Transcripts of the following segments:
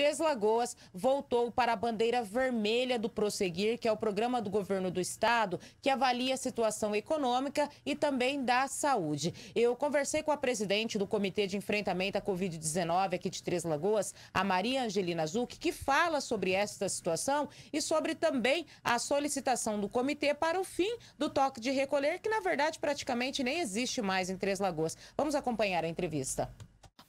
Três Lagoas voltou para a bandeira vermelha do Prosseguir, que é o programa do governo do estado que avalia a situação econômica e também da saúde. Eu conversei com a presidente do Comitê de Enfrentamento à Covid-19 aqui de Três Lagoas, a Maria Angelina Zuc, que fala sobre esta situação e sobre também a solicitação do comitê para o fim do toque de recolher, que na verdade praticamente nem existe mais em Três Lagoas. Vamos acompanhar a entrevista.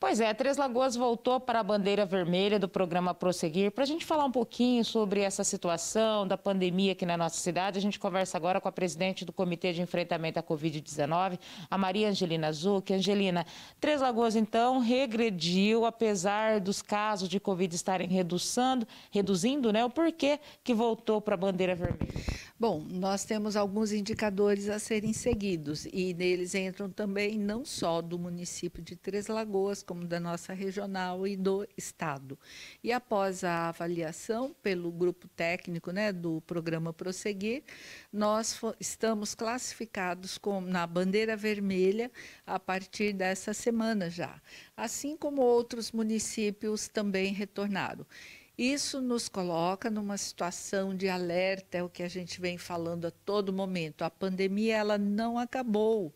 Pois é, Três Lagoas voltou para a bandeira vermelha do programa Prosseguir. Para a gente falar um pouquinho sobre essa situação da pandemia aqui na nossa cidade, a gente conversa agora com a presidente do Comitê de Enfrentamento à Covid-19, a Maria Angelina Zuc. Angelina, Três Lagoas, então, regrediu, apesar dos casos de Covid estarem reduzindo, reduzindo né? O porquê que voltou para a bandeira vermelha? Bom, nós temos alguns indicadores a serem seguidos e neles entram também não só do município de Três Lagoas, como da nossa regional e do estado. E após a avaliação pelo grupo técnico né, do programa Prosseguir, nós estamos classificados com, na bandeira vermelha a partir dessa semana já, assim como outros municípios também retornaram. Isso nos coloca numa situação de alerta, é o que a gente vem falando a todo momento. A pandemia ela não acabou.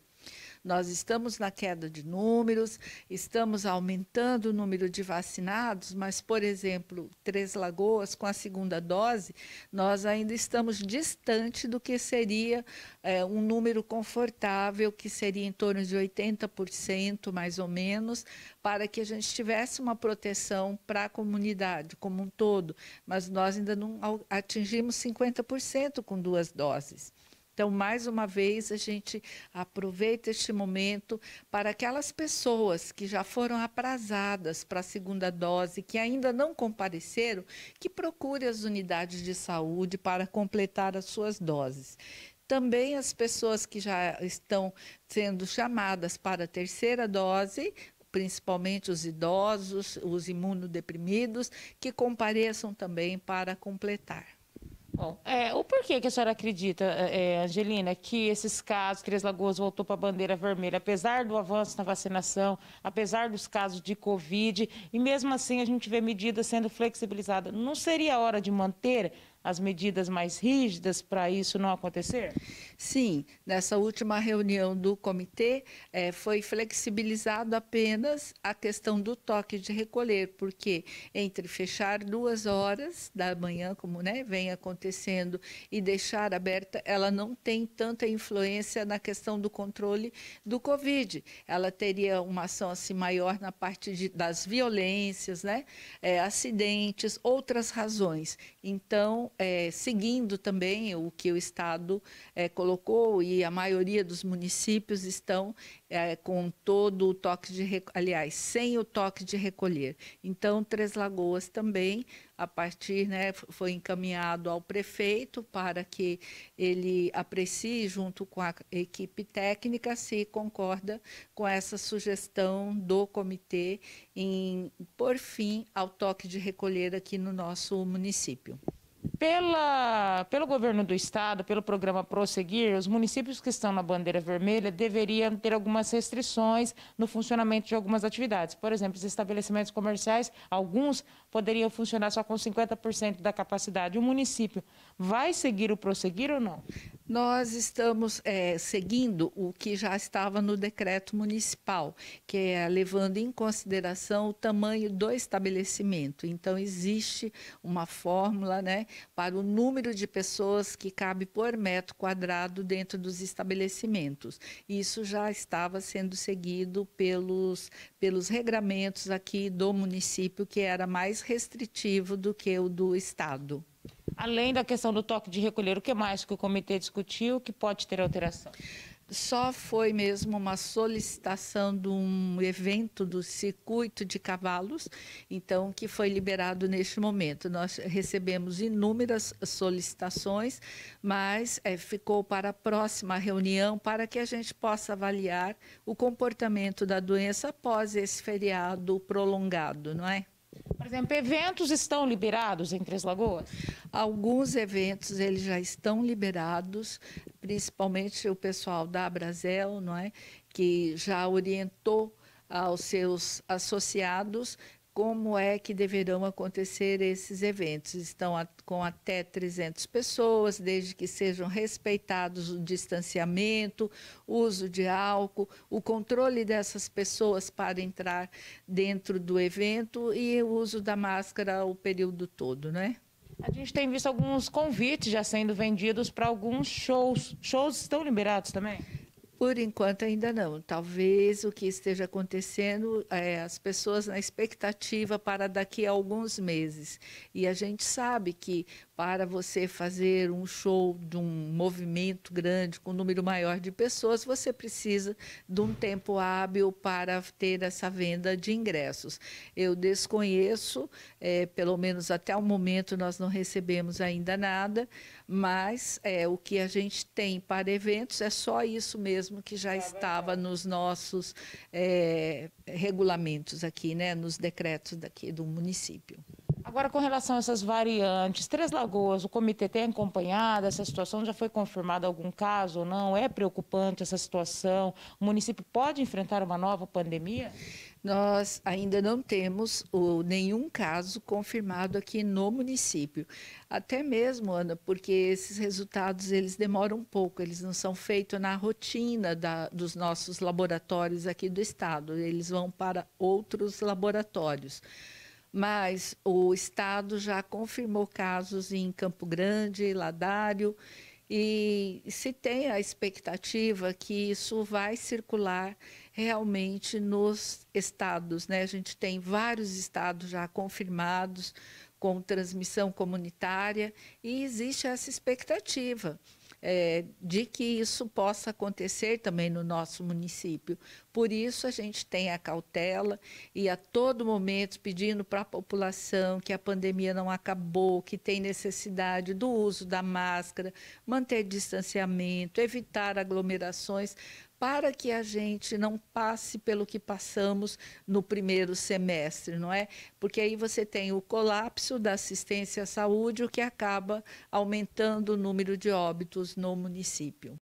Nós estamos na queda de números, estamos aumentando o número de vacinados, mas, por exemplo, Três Lagoas, com a segunda dose, nós ainda estamos distante do que seria é, um número confortável, que seria em torno de 80%, mais ou menos, para que a gente tivesse uma proteção para a comunidade como um todo. Mas nós ainda não atingimos 50% com duas doses. Então, mais uma vez, a gente aproveita este momento para aquelas pessoas que já foram aprazadas para a segunda dose, que ainda não compareceram, que procure as unidades de saúde para completar as suas doses. Também as pessoas que já estão sendo chamadas para a terceira dose, principalmente os idosos, os imunodeprimidos, que compareçam também para completar. Bom, é, o porquê que a senhora acredita, é, é Angelina, que esses casos, Três Lagoas voltou para a bandeira vermelha, apesar do avanço na vacinação, apesar dos casos de Covid, e mesmo assim a gente vê medidas sendo flexibilizadas, não seria hora de manter as medidas mais rígidas para isso não acontecer? Sim, nessa última reunião do comitê é, foi flexibilizado apenas a questão do toque de recolher, porque entre fechar duas horas da manhã, como né, vem acontecendo, e deixar aberta, ela não tem tanta influência na questão do controle do Covid. Ela teria uma ação assim maior na parte de, das violências, né, é, acidentes, outras razões. Então, é, seguindo também o que o Estado é, colocou e a maioria dos municípios estão é, com todo o toque de, aliás, sem o toque de recolher. Então, Três Lagoas também, a partir, né, foi encaminhado ao prefeito para que ele aprecie junto com a equipe técnica se concorda com essa sugestão do comitê em por fim ao toque de recolher aqui no nosso município. Pela, pelo governo do estado, pelo programa Prosseguir, os municípios que estão na bandeira vermelha deveriam ter algumas restrições no funcionamento de algumas atividades. Por exemplo, os estabelecimentos comerciais, alguns poderiam funcionar só com 50% da capacidade. O município vai seguir o Prosseguir ou não? Nós estamos é, seguindo o que já estava no decreto municipal, que é levando em consideração o tamanho do estabelecimento. Então, existe uma fórmula né, para o número de pessoas que cabe por metro quadrado dentro dos estabelecimentos. Isso já estava sendo seguido pelos, pelos regramentos aqui do município, que era mais restritivo do que o do Estado. Além da questão do toque de recolher, o que mais que o comitê discutiu que pode ter alteração? Só foi mesmo uma solicitação de um evento do circuito de cavalos, então que foi liberado neste momento. Nós recebemos inúmeras solicitações, mas é, ficou para a próxima reunião para que a gente possa avaliar o comportamento da doença após esse feriado prolongado, não é? Por exemplo, eventos estão liberados em Três Lagoas? Alguns eventos eles já estão liberados, principalmente o pessoal da Brasel, não é, que já orientou aos seus associados como é que deverão acontecer esses eventos. Estão a, com até 300 pessoas, desde que sejam respeitados o distanciamento, uso de álcool, o controle dessas pessoas para entrar dentro do evento e o uso da máscara o período todo, né? A gente tem visto alguns convites já sendo vendidos para alguns shows. Shows estão liberados também? Por enquanto ainda não. Talvez o que esteja acontecendo é as pessoas na expectativa para daqui a alguns meses. E a gente sabe que para você fazer um show de um movimento grande, com um número maior de pessoas, você precisa de um tempo hábil para ter essa venda de ingressos. Eu desconheço, é, pelo menos até o momento nós não recebemos ainda nada, mas é, o que a gente tem para eventos é só isso mesmo que já estava nos nossos é, regulamentos aqui, né, nos decretos daqui do município. Agora, com relação a essas variantes, Três Lagoas, o comitê tem acompanhado essa situação? Já foi confirmado algum caso ou não? É preocupante essa situação? O município pode enfrentar uma nova pandemia? Nós ainda não temos o, nenhum caso confirmado aqui no município. Até mesmo, Ana, porque esses resultados eles demoram um pouco, eles não são feitos na rotina da, dos nossos laboratórios aqui do estado, eles vão para outros laboratórios mas o Estado já confirmou casos em Campo Grande, Ladário, e se tem a expectativa que isso vai circular realmente nos estados. Né? A gente tem vários estados já confirmados com transmissão comunitária e existe essa expectativa é, de que isso possa acontecer também no nosso município. Por isso, a gente tem a cautela e a todo momento pedindo para a população que a pandemia não acabou, que tem necessidade do uso da máscara, manter distanciamento, evitar aglomerações, para que a gente não passe pelo que passamos no primeiro semestre, não é? Porque aí você tem o colapso da assistência à saúde, o que acaba aumentando o número de óbitos no município.